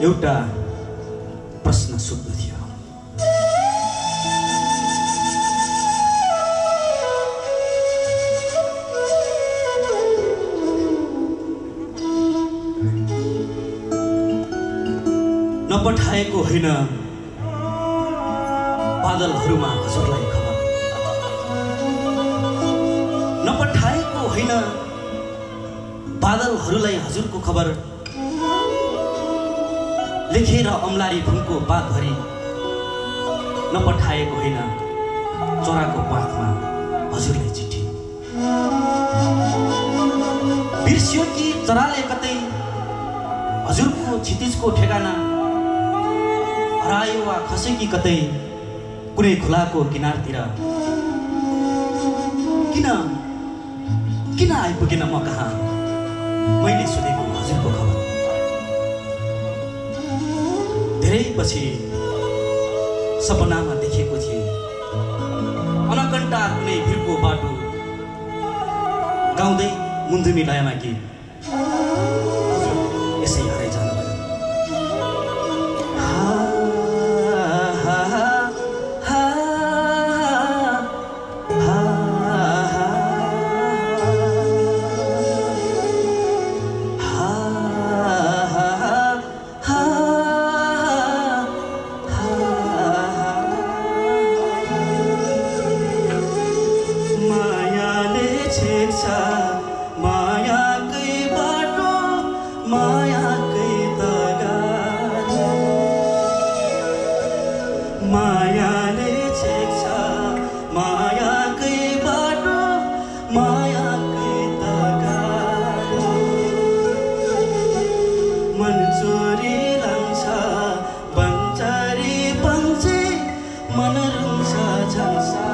एउटा प्रश्न सुत्नु थियो नपठाएको होइन बादलहरूमा हजुरलाई खबर। नपठाएको होइन बादलहरूलाई हजुरको खबर लेखेर अम्लारी भुङको बातभरि नपठाएको होइन चराको पाखमा हजुरलाई चिठी। बिर्सियो कि चराले कतै हजुरको क्षितिजको ठेगाना? हरायो वा खसे कि कतै कुनै खोलाको किनारतिर? किन किन आइपुगेन म कहाँ? मैले सोधेको हजुरको खबर। धेरै पछि सपनामा देखेको थिएँ। अनकन्टा कुनै भिरको बाटो गाउँदै मुन्धुमी लयमा गीत मायाकै बाटो मायाकै मन रुन्छ झन्सारो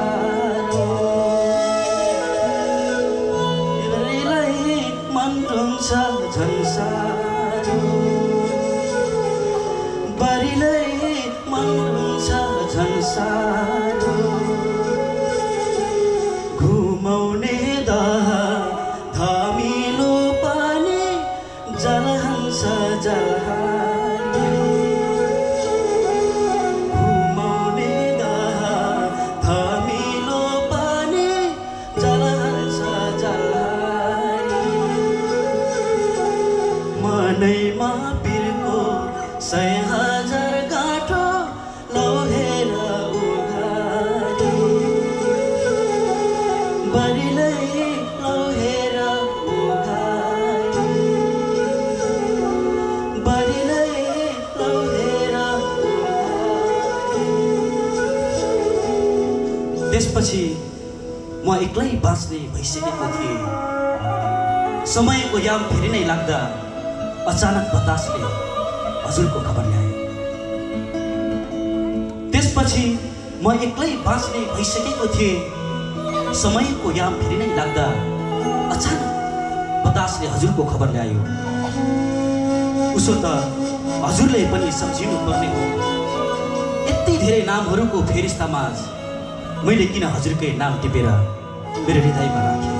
त्यसपछि म एक्लै बाँच्ने भइसकेको थिएँ। समयको याम फेरि नै लाग्दा अचानक बतासले हजुरको खबर ल्याए। त्यसपछि म एक्लै बाँच्ने भइसकेको थिएँ। समयको याम फेरि नै लाग्दा अचानक बतासले हजुरको खबर ल्यायो। उसो त हजुरले पनि सम्झिनु पर्ने हो। यति धेरै नामहरूको फेरिस्तामा मैले किन हजुरकै नाम टिपेर मेरो हृदयमा राखेँ?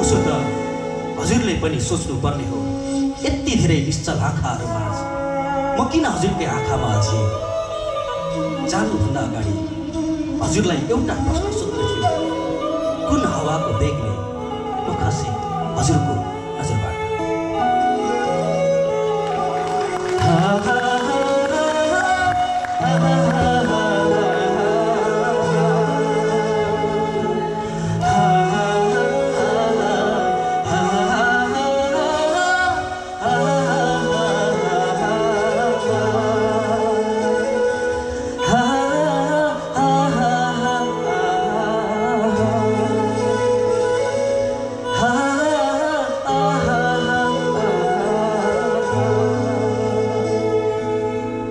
उसो त हजुरले पनि सोच्नु पर्ने हो यति धेरै निश्चल आँखाहरूमा म किन हजुरकै आँखामा अझै जानुभन्दा अगाडि हजुरलाई एउटा प्रश्न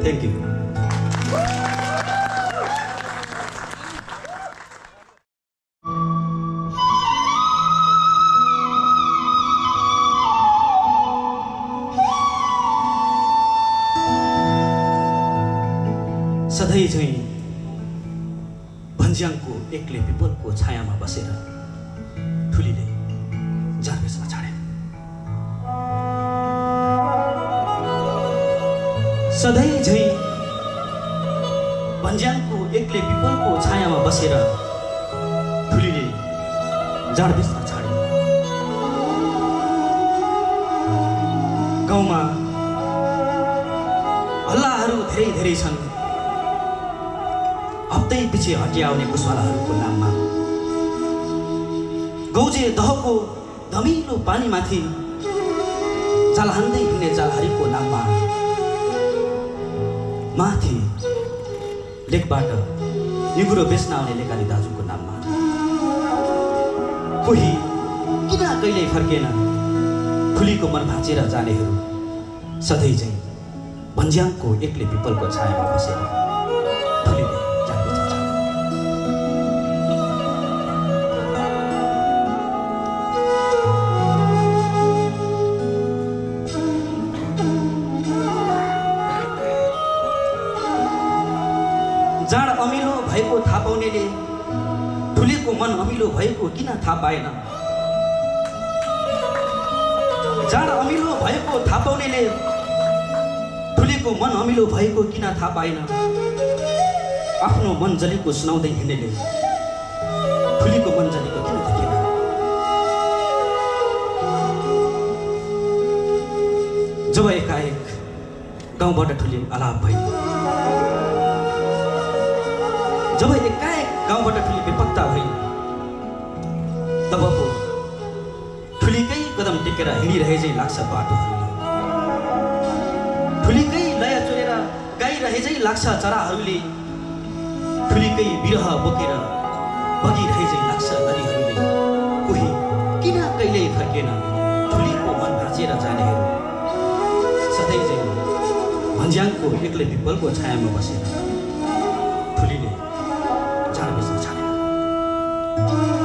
थ्याङ्क यू सधैँ झैँ भन्ज्याङको एक्लै पिपलको छायामा बसेर ठुलीले जारबेसमा छाडे सधैँ झैँ भन्ज्याङको एक्लै पिपलको छायामा बसेर ठुलीले जाडबेसमा छाडे गाउँमा हल्लाहरू धेरै धेरै छन्। हप्तै पछि हटियाउने घुसवालाहरूको नाममा। गौजे दहको धमिलो पानीमाथि जाल हान्दै हिँड्ने जालहारीको नाममा माथि लेकबाट निगुरो बेच्न आउने लेकाली दाजुको नाममा कोही किन कहिल्यै फर्केन। खुलीको मन भाँचेर जानेहरू सधैँ चाहिँ भन्ज्याङको एक्लै पिपलको छायामा बसेर अमिलो भएको थाहा पाउनेले ठुलेको मन अमिलो भएको किन थाहा पाएन? जाड अमिलो भएको थाहा पाउनेले ठुलेको मन अमिलो भएको किन थाहा पाएन? आफ्नो मन जलेको सुनाउँदै हिँड्नेले ठुलीको मन जलेको किन देखेन जब एकाएक गाउँबाट ठुली आलाप भई जब एकाएक गाउँबाट ठुली बेपत्ता भई तब पो ठुलीकै कदम टेकेर हिँडिरहे चाहिँ लाग्छ बाटोहरूले ठुलीकै लय चोरेर गाइरहे चाहिँ लाग्छ चराहरूले ठुलीकै बिरह बोकेर बगिरहे चाहिँ लाग्छ नदीहरूले कोही किन कहिल्यै फर्केन ठुलीको मन भाँचेर जानेहरू सधैँ चाहिँ भन्ज्याङको एक्लै पिपलको छायामा बसेर ठुलीले You.